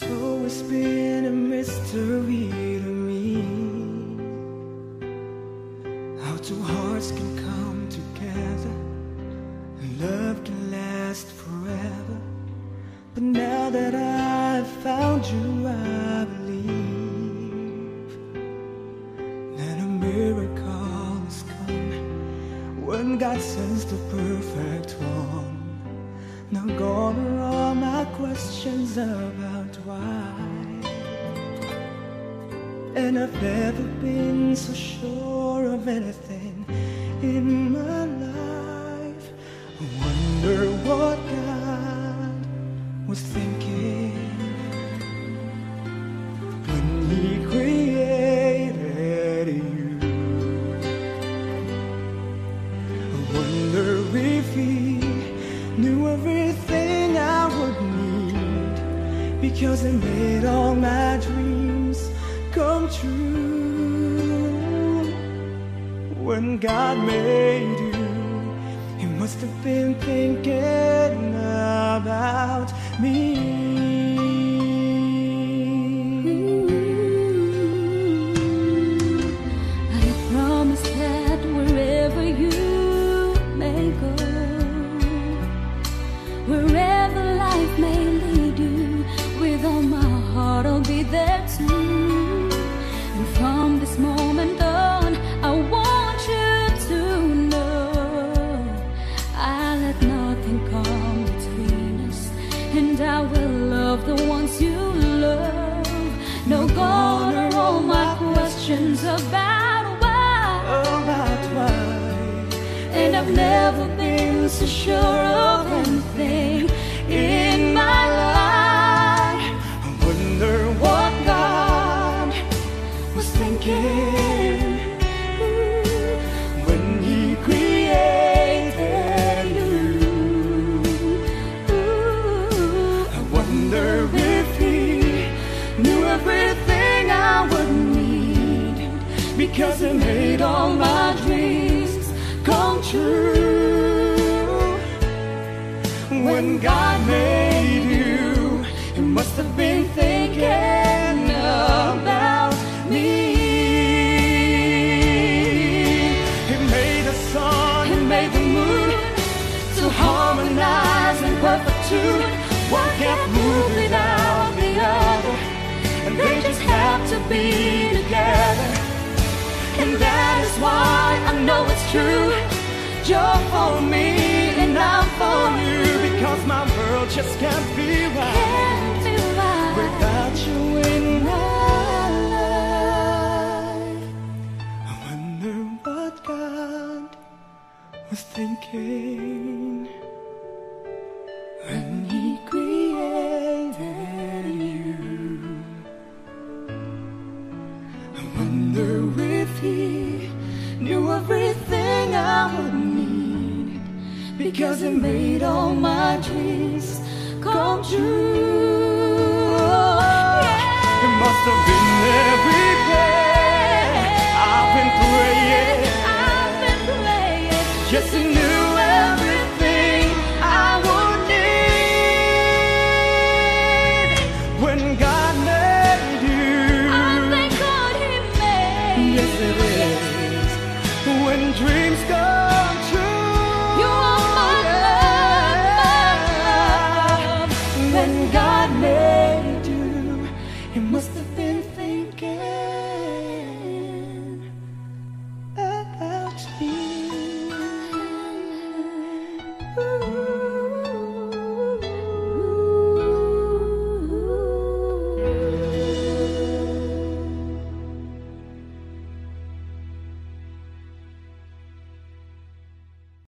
It's been a mystery to me. How two hearts can come together And love can last forever. But now that I've found you I believe That a miracle has come When God sends the perfect one now gone are all my questions about why. And I've never been so sure of anything in my life. I wonder what God was thinking because it made all my dreams come true. When God made you, He must have been thinking about there too. And from this moment on, I want you to know I let nothing come between us, and I will love the ones you love. No gone are all my questions about why. About why And I've never been so sure of anything because He made all my dreams come true. When God made you, He must have been thinking about me. He made the sun, He made the moon to harmonize in perfect tune. One can't move without the other, and they just have to be together. True. You're for me and I'm for you because my world just can't be right without you in my life. I wonder what God was thinking because it made all my dreams come true. Yeah. It must have been every prayer I've been praying. I've been praying. Yes, it knew everything I would need when God made you. I thank God He made. Yes, it is when dreams come. than God made.